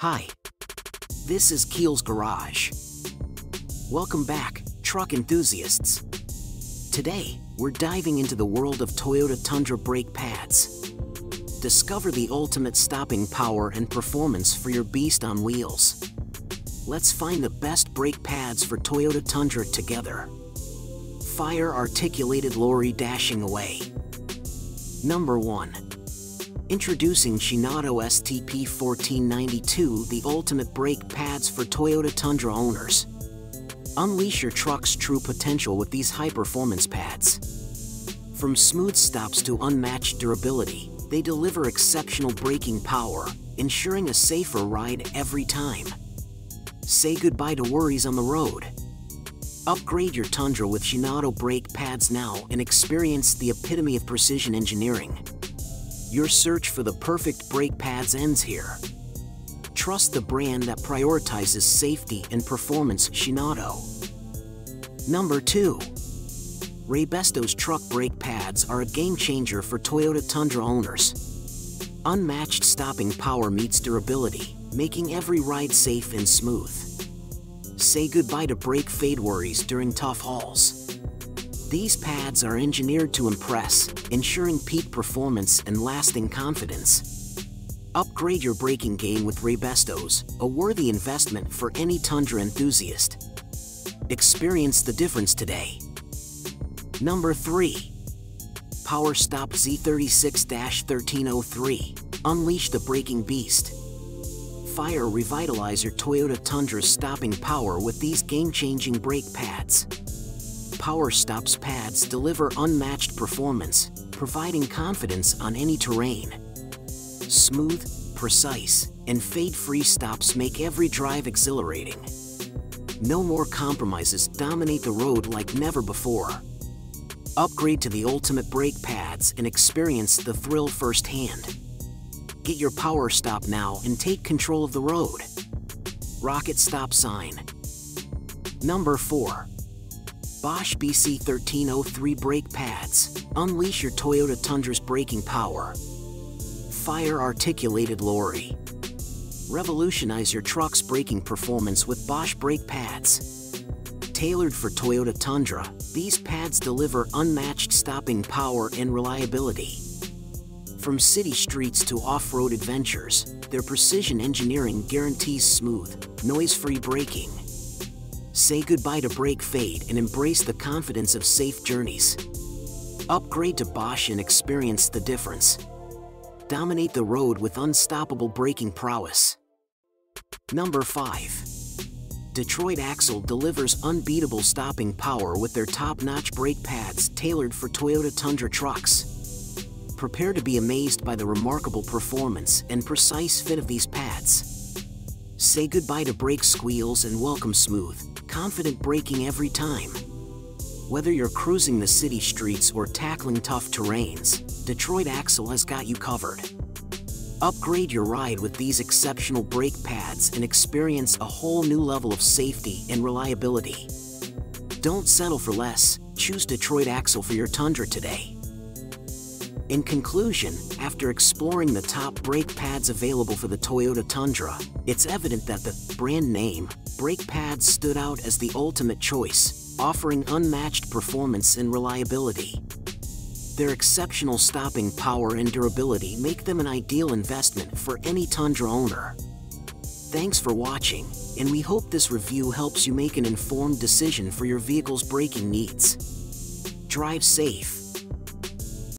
Hi. This is Keil's Garage. Welcome back, truck enthusiasts. Today, we're diving into the world of Toyota Tundra brake pads. Discover the ultimate stopping power and performance for your beast on wheels. Let's find the best brake pads for Toyota Tundra together. Fire articulated lorry dashing away. Number 1. Introducing Shinato STP 1492, the ultimate brake pads for Toyota Tundra owners. Unleash your truck's true potential with these high-performance pads. From smooth stops to unmatched durability, they deliver exceptional braking power, ensuring a safer ride every time. Say goodbye to worries on the road. Upgrade your Tundra with Shinato brake pads now and experience the epitome of precision engineering. Your search for the perfect brake pads ends here. Trust the brand that prioritizes safety and performance Shinato. Number 2. Raybestos truck brake pads are a game changer for Toyota Tundra owners. Unmatched stopping power meets durability, making every ride safe and smooth. Say goodbye to brake fade worries during tough hauls. These pads are engineered to impress, ensuring peak performance and lasting confidence. Upgrade your braking game with Raybestos, a worthy investment for any Tundra enthusiast. Experience the difference today. Number 3. Power Stop Z36-1303. Unleash the braking beast. Fire revitalize your Toyota Tundra's stopping power with these game-changing brake pads. Power Stops pads deliver unmatched performance, providing confidence on any terrain. Smooth, precise, and fade-free stops make every drive exhilarating. No more compromises dominate the road like never before. Upgrade to the ultimate brake pads and experience the thrill firsthand. Get your power stop now and take control of the road. Rocket stop sign. Number 4. Bosch BC 1303 brake pads. Unleash your Toyota Tundra's braking power. Fire articulated lorry. Revolutionize your truck's braking performance with Bosch brake pads. Tailored for Toyota Tundra, these pads deliver unmatched stopping power and reliability. From city streets to off-road adventures, their precision engineering guarantees smooth, noise-free braking. Say goodbye to brake fade and embrace the confidence of safe journeys. Upgrade to Bosch and experience the difference. Dominate the road with unstoppable braking prowess. Number 5. Detroit Axle delivers unbeatable stopping power with their top-notch brake pads tailored for Toyota Tundra trucks. Prepare to be amazed by the remarkable performance and precise fit of these pads. Say goodbye to brake squeals and welcome smooth, confident braking every time. Whether you're cruising the city streets or tackling tough terrains, Detroit Axle has got you covered. Upgrade your ride with these exceptional brake pads and experience a whole new level of safety and reliability. Don't settle for less, choose Detroit Axle for your Tundra today. In conclusion, after exploring the top brake pads available for the Toyota Tundra, it's evident that the brand name, brake pads stood out as the ultimate choice, offering unmatched performance and reliability. Their exceptional stopping power and durability make them an ideal investment for any Tundra owner. Thanks for watching, and we hope this review helps you make an informed decision for your vehicle's braking needs. Drive safe